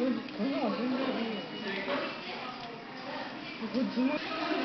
不用不用不用不